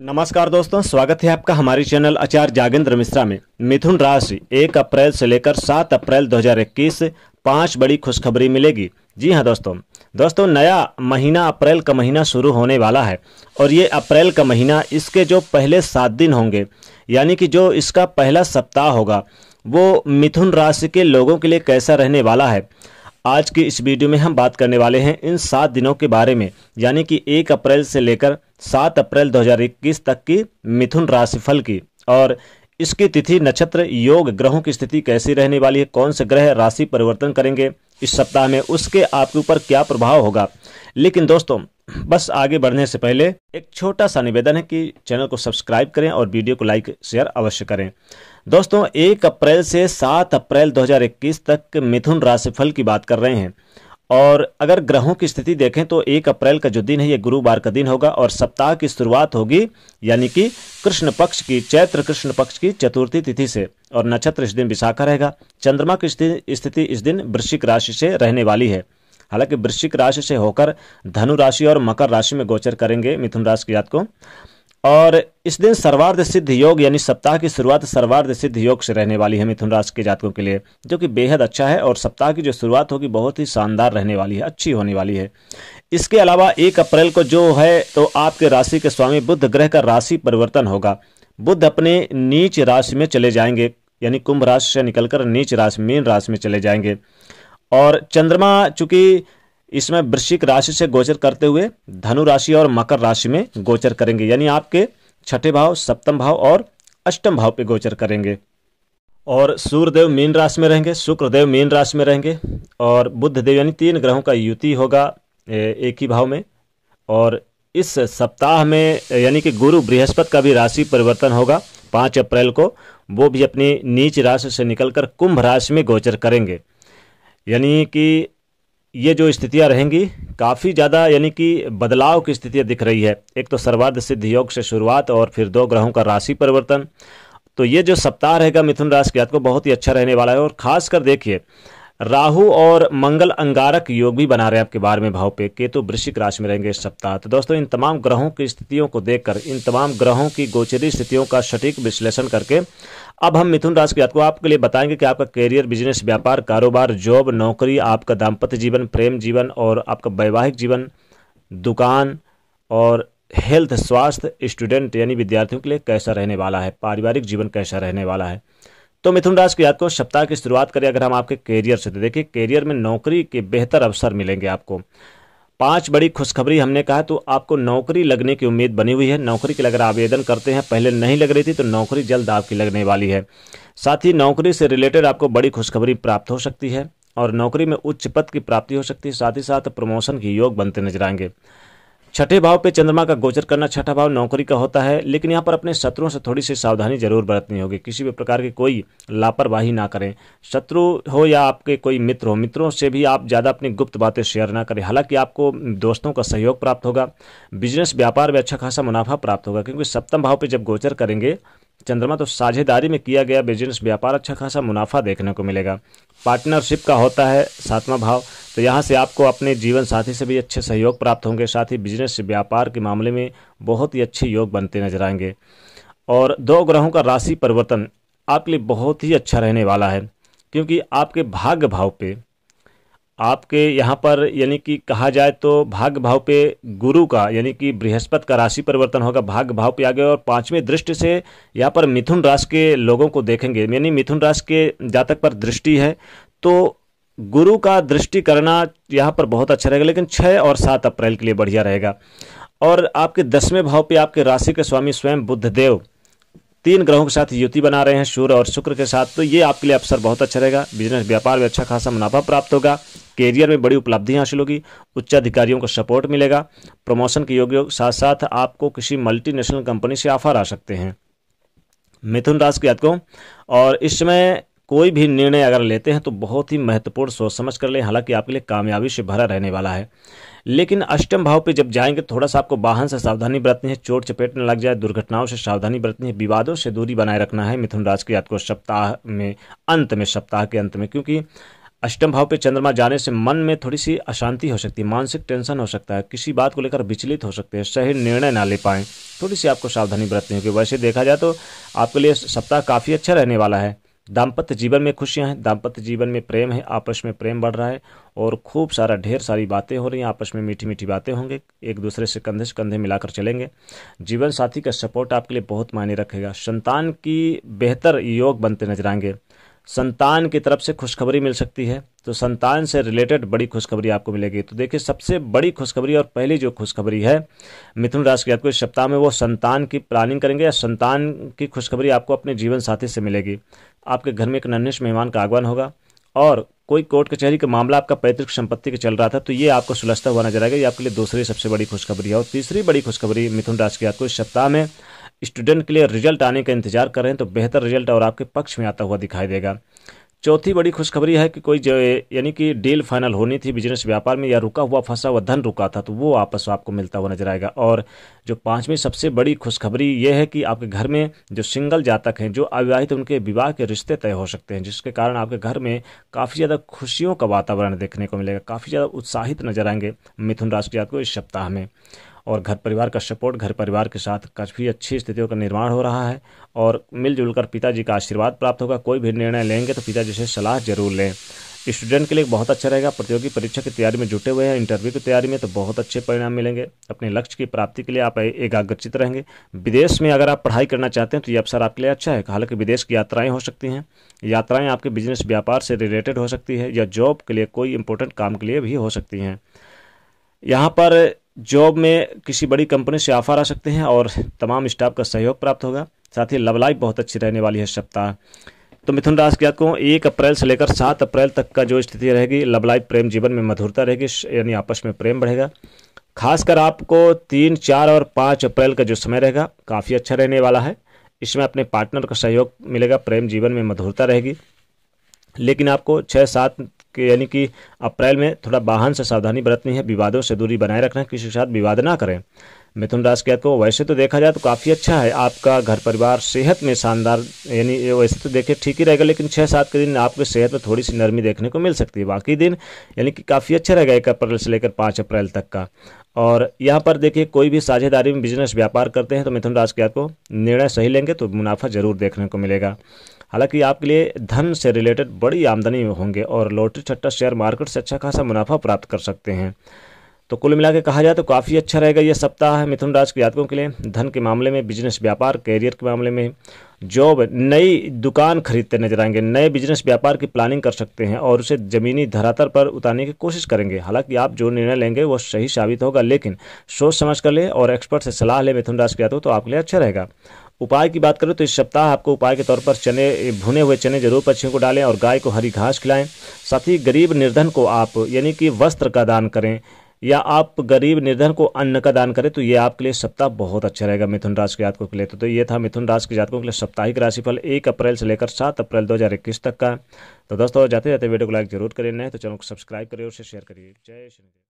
नमस्कार दोस्तों, स्वागत है आपका हमारे चैनल आचार्य जागेंद्र मिश्रा में। मिथुन राशि, एक अप्रैल से लेकर सात अप्रैल 2021 पाँच बड़ी खुशखबरी मिलेगी। जी हाँ दोस्तों दोस्तों, नया महीना अप्रैल का महीना शुरू होने वाला है और ये अप्रैल का महीना इसके जो पहले सात दिन होंगे, यानी कि जो इसका पहला सप्ताह होगा, वो मिथुन राशि के लोगों के लिए कैसा रहने वाला है? आज के इस वीडियो में हम बात करने वाले हैं इन सात दिनों के बारे में, यानी कि एक अप्रैल से लेकर सात अप्रैल 2021 तक की मिथुन राशिफल की। और इसकी तिथि नक्षत्र योग ग्रहों की स्थिति कैसी रहने वाली है, कौन से ग्रह राशि परिवर्तन करेंगे इस सप्ताह में उसके आपके ऊपर क्या प्रभाव होगा? लेकिन दोस्तों, बस आगे बढ़ने से पहले एक छोटा सा निवेदन है कि चैनल को सब्सक्राइब करें और वीडियो को लाइक, शेयर अवश्य करें। दोस्तों, एक अप्रैल से सात अप्रैल 2021 तक मिथुन राशिफल की बात कर रहे हैं। और अगर ग्रहों की स्थिति देखें तो एक अप्रैल का जो दिन है, ये गुरुवार का दिन होगा और सप्ताह की शुरुआत होगी, यानी कि कृष्ण पक्ष की, चैत्र कृष्ण पक्ष की चतुर्थी तिथि से और नक्षत्र इस दिन विशाखा रहेगा। चंद्रमा की स्थिति इस दिन वृश्चिक राशि से रहने वाली है। हालाँकि वृश्चिक राशि से होकर धनु राशि और मकर राशि में गोचर करेंगे मिथुन राशि की जात को। और इस दिन सर्वार्ध सिद्ध योग, यानी सप्ताह की शुरुआत सर्वार्ध सिद्ध योग से रहने वाली है मिथुन राशि के जातकों के लिए, जो कि बेहद अच्छा है और सप्ताह की जो शुरुआत होगी बहुत ही शानदार रहने वाली है, अच्छी होने वाली है। इसके अलावा एक अप्रैल को जो है तो आपके राशि के स्वामी बुद्ध ग्रह का राशि परिवर्तन होगा। बुद्ध अपने नीच राशि में चले जाएँगे, यानी कुंभ राशि से निकलकर नीच राशि, मीन राशि में चले जाएँगे। और चंद्रमा चूँकि इसमें वृश्चिक राशि से गोचर करते हुए धनु राशि और मकर राशि में गोचर करेंगे, यानी आपके छठे भाव, सप्तम भाव और अष्टम भाव पे गोचर करेंगे। और सूर्यदेव मीन राशि में रहेंगे, शुक्रदेव मीन राशि में रहेंगे, और बुद्ध देव यानी तीन ग्रहों का युति होगा एक ही भाव में। और इस सप्ताह में, यानी कि गुरु बृहस्पति का भी राशि परिवर्तन होगा, पाँच अप्रैल को, वो भी अपनी नीच राशि से निकलकर कुंभ राशि में गोचर करेंगे। यानी कि ये जो स्थितियाँ रहेंगी, काफ़ी ज़्यादा यानी कि बदलाव की स्थितियाँ दिख रही है। एक तो सर्वाध सिद्ध योग से शुरुआत और फिर दो ग्रहों का राशि परिवर्तन। तो ये जो सप्ताह रहेगा मिथुन राशि के को बहुत ही अच्छा रहने वाला है और खासकर देखिए, राहु और मंगल अंगारक योग भी बना रहे हैं आपके बारे में भाव पे। केतु वृश्चिक राशि में रहेंगे इस सप्ताह। तो दोस्तों, इन तमाम ग्रहों की स्थितियों को देखकर, इन तमाम ग्रहों की गोचरी स्थितियों का सटीक विश्लेषण करके अब हम मिथुन राशि की आपको आपके लिए बताएँगे कि आपका करियर बिज़नेस व्यापार, कारोबार जॉब नौकरी, आपका दाम्पत्य जीवन, प्रेम जीवन और आपका वैवाहिक जीवन, दुकान और हेल्थ स्वास्थ्य स्टूडेंट यानी विद्यार्थियों के लिए कैसा रहने वाला है? पारिवारिक जीवन कैसा रहने वाला है? तो मिथुन राशि की आपको सप्ताह की शुरुआत करें अगर हम आपके करियर से। तो देखिए करियर में नौकरी के बेहतर अवसर मिलेंगे आपको। पाँच बड़ी खुशखबरी हमने कहा तो आपको नौकरी लगने की उम्मीद बनी हुई है। नौकरी के लिए अगर आवेदन करते हैं, पहले नहीं लग रही थी तो नौकरी जल्द आपकी लगने वाली है। साथ ही नौकरी से रिलेटेड आपको बड़ी खुशखबरी प्राप्त हो सकती है और नौकरी में उच्च पद की प्राप्ति हो सकती है। साथ ही साथ प्रमोशन के योग बनते नज़र आएँगे। छठे भाव पे चंद्रमा का गोचर करना छठा भाव नौकरी का होता है, लेकिन यहाँ पर अपने शत्रुओं से थोड़ी सी सावधानी ज़रूर बरतनी होगी। किसी भी प्रकार की कोई लापरवाही ना करें। शत्रु हो या आपके कोई मित्र हो, मित्रों से भी आप ज़्यादा अपनी गुप्त बातें शेयर ना करें। हालाँकि आपको दोस्तों का सहयोग प्राप्त होगा, बिज़नेस, व्यापार में अच्छा खासा मुनाफा प्राप्त होगा, क्योंकि सप्तम भाव पर जब गोचर करेंगे चंद्रमा तो साझेदारी में किया गया बिज़नेस व्यापार अच्छा खासा मुनाफा देखने को मिलेगा। पार्टनरशिप का होता है सातवां भाव। तो यहाँ से आपको अपने जीवन साथी से भी अच्छे सहयोग प्राप्त होंगे, साथ ही बिज़नेस व्यापार के मामले में बहुत ही अच्छे योग बनते नज़र आएँगे। और दो ग्रहों का राशि परिवर्तन आपके लिए बहुत ही अच्छा रहने वाला है, क्योंकि आपके भाग्य भाव पे आपके यहाँ पर यानी कि कहा जाए तो भाग्य भाव पे गुरु का, यानी कि बृहस्पति का राशि परिवर्तन होगा भाग्य भाव पे आ गया और पाँचवें दृष्टि से यहाँ पर मिथुन राशि के लोगों को देखेंगे। यानी मिथुन राशि के जातक पर दृष्टि है तो गुरु का दृष्टि करना यहाँ पर बहुत अच्छा रहेगा, लेकिन छः और सात अप्रैल के लिए बढ़िया रहेगा। और आपके दसवें भाव पे आपके राशि के स्वामी स्वयं बुद्धदेव तीन ग्रहों के साथ युति बना रहे हैं सूर्य और शुक्र के साथ। तो ये आपके लिए अवसर बहुत अच्छा रहेगा। बिज़नेस, व्यापार में अच्छा खासा मुनाफा प्राप्त होगा। कैरियर में बड़ी उपलब्धि हासिल होगी। उच्च अधिकारियों को सपोर्ट मिलेगा। प्रमोशन के योग योग साथ साथ आपको किसी मल्टीनेशनल कंपनी से ऑफ़र आ सकते हैं। मिथुन राशि की को और इस समय कोई भी निर्णय अगर लेते हैं तो बहुत ही महत्वपूर्ण सोच समझ कर लें। हालाँकि आपके लिए कामयाबी से भरा रहने वाला है। लेकिन अष्टम भाव पे जब जाएँगे, थोड़ा सा आपको वाहन से सावधानी बरतनी है, चोट चपेट न लग जाए, दुर्घटनाओं से सावधानी बरतनी है, विवादों से दूरी बनाए रखना है, मिथुन राज की आपको सप्ताह में, अंत में, सप्ताह के अंत में, क्योंकि अष्टम भाव पे चंद्रमा जाने से मन में थोड़ी सी अशांति हो सकती है, मानसिक टेंशन हो सकता है, किसी बात को लेकर विचलित हो सकते हैं, सही निर्णय ना ले पाएँ, थोड़ी सी आपको सावधानी बरतनी होगी। वैसे देखा जाए तो आपके लिए सप्ताह काफ़ी अच्छा रहने वाला है। दाम्पत्य जीवन में खुशियाँ हैं, दाम्पत्य जीवन में प्रेम है, आपस में प्रेम बढ़ रहा है और खूब सारा ढेर सारी बातें हो रही हैं, आपस में मीठी मीठी बातें होंगे, एक दूसरे से कंधे से कंधे मिलाकर चलेंगे। जीवन साथी का सपोर्ट आपके लिए बहुत मायने रखेगा। संतान की बेहतर योग बनते नज़र आएँगे। संतान की तरफ़ से खुशखबरी मिल सकती है। तो संतान से रिलेटेड बड़ी खुशखबरी आपको मिलेगी। तो देखिए, सबसे बड़ी खुशखबरी और पहली जो खुशखबरी है, मिथुन राशि के आपको इस सप्ताह में वो संतान की प्लानिंग करेंगे या संतान की खुशखबरी आपको अपने जीवन साथी से मिलेगी। आपके घर में एक नन्हिश मेहमान का आगमन होगा और कोई कोर्ट कचहरी का मामला आपका पैतृक संपत्ति का चल रहा था तो ये आपको सुलझता हुआ नज़र आएगा। ये आपके लिए दूसरी सबसे बड़ी खुशखबरी है और तीसरी बड़ी खुशखबरी मिथुन राशि की आपको इस सप्ताह में स्टूडेंट के लिए रिज़ल्ट आने का इंतज़ार कर रहे हैं तो बेहतर रिज़ल्ट और आपके पक्ष में आता हुआ दिखाई देगा। चौथी बड़ी खुशखबरी है कि कोई यानी कि डील फाइनल होनी थी बिज़नेस व्यापार में या रुका हुआ फंसा हुआ धन रुका था तो वो वापस आपको मिलता हुआ नज़र आएगा। और जो पांचवी सबसे बड़ी खुशखबरी ये है कि आपके घर में जो सिंगल जातक हैं, जो अविवाहित उनके विवाह के रिश्ते तय हो सकते हैं, जिसके कारण आपके घर में काफ़ी ज़्यादा खुशियों का वातावरण देखने को मिलेगा, काफ़ी ज़्यादा उत्साहित नज़र आएँगे मिथुन राशि जात को इस सप्ताह में। और घर परिवार का सपोर्ट घर परिवार के साथ काफ़ी अच्छी स्थितियों का निर्माण हो रहा है और मिलजुल कर पिताजी का आशीर्वाद प्राप्त होगा। कोई भी निर्णय लेंगे तो पिताजी से सलाह ज़रूर लें। स्टूडेंट के लिए बहुत अच्छा रहेगा। प्रतियोगी परीक्षा की तैयारी में जुटे हुए हैं। इंटरव्यू की तैयारी में तो बहुत अच्छे परिणाम मिलेंगे। अपने लक्ष्य की प्राप्ति के लिए आप एकाग्रचित रहेंगे। विदेश में अगर आप पढ़ाई करना चाहते हैं तो ये अवसर आपके लिए अच्छा है। हालाँकि विदेश की यात्राएँ हो सकती हैं। यात्राएँ आपके बिज़नेस व्यापार से रिलेटेड हो सकती है या जॉब के लिए कोई इंपॉर्टेंट काम के लिए भी हो सकती हैं। यहाँ पर जॉब में किसी बड़ी कंपनी से ऑफ़र आ सकते हैं और तमाम स्टाफ का सहयोग प्राप्त होगा। साथ ही लव लाइफ बहुत अच्छी रहने वाली है सप्ताह। तो मिथुन राशि के को एक अप्रैल से लेकर सात अप्रैल तक का जो स्थिति रहेगी, लव लाइफ प्रेम जीवन में मधुरता रहेगी, यानी आपस में प्रेम बढ़ेगा। खासकर आपको तीन, चार और पाँच अप्रैल का जो समय रहेगा, काफ़ी अच्छा रहने वाला है। इसमें अपने पार्टनर का सहयोग मिलेगा, प्रेम जीवन में मधुरता रहेगी। लेकिन आपको छः सात के यानी कि अप्रैल में थोड़ा वाहन से सावधानी बरतनी है, विवादों से दूरी बनाए रखना है किसी के साथ विवाद ना करें। मिथुन राशि के को वैसे तो देखा जाए तो काफ़ी अच्छा है, आपका घर परिवार सेहत में शानदार, यानी वैसे तो देखिए ठीक ही रहेगा, लेकिन छः सात के दिन आपके सेहत में थोड़ी सी नरमी देखने को मिल सकती है। बाकी दिन, यानी कि काफ़ी अच्छा रहेगा एक अप्रैल से लेकर पाँच अप्रैल तक का। और यहाँ पर देखिए, कोई भी साझेदारी में बिज़नेस व्यापार करते हैं तो मिथुन राशि के को निर्णय सही लेंगे तो मुनाफा ज़रूर देखने को मिलेगा। हालाँकि आपके लिए धन से रिलेटेड बड़ी आमदनी होंगे और लॉटरी छट्टा शेयर मार्केट से अच्छा खासा मुनाफा प्राप्त कर सकते हैं। तो कुल मिला के कहा जाए तो काफ़ी अच्छा रहेगा यह सप्ताह है मिथुन राज के जातकों के लिए। धन के मामले में बिज़नेस व्यापार कैरियर के मामले में जॉब नई दुकान खरीदते नज़र आएँगे, नए बिज़नेस व्यापार की प्लानिंग कर सकते हैं और उसे ज़मीनी धरातल पर उतारने की कोशिश करेंगे। हालाँकि आप जो निर्णय लेंगे वो सही साबित होगा, लेकिन सोच समझ कर ले और एक्सपर्ट से सलाह ले मिथुन राज के जातकों तो आपके लिए अच्छा रहेगा। उपाय की बात करें तो इस सप्ताह आपको उपाय के तौर पर चने भुने हुए चने ज़रूर पक्षियों को डालें और गाय को हरी घास खिलाएँ। साथ ही गरीब निर्धन को आप यानी कि वस्त्र का दान करें या आप गरीब निर्धन को अन्न का दान करें तो ये आपके लिए सप्ताह बहुत अच्छा रहेगा मिथुन राशि के जातकों के लिए। तो, तो ये था मिथुन राशि के जातकों के लिए साप्ताहिक राशिफल एक अप्रैल से लेकर सात अप्रैल दो हज़ार इक्कीस तक का। तो दोस्तों जाते जाते वीडियो को लाइक ज़रूर करें नहीं तो चैनल को सब्सक्राइब करिए और शेयर करिए। जय श्री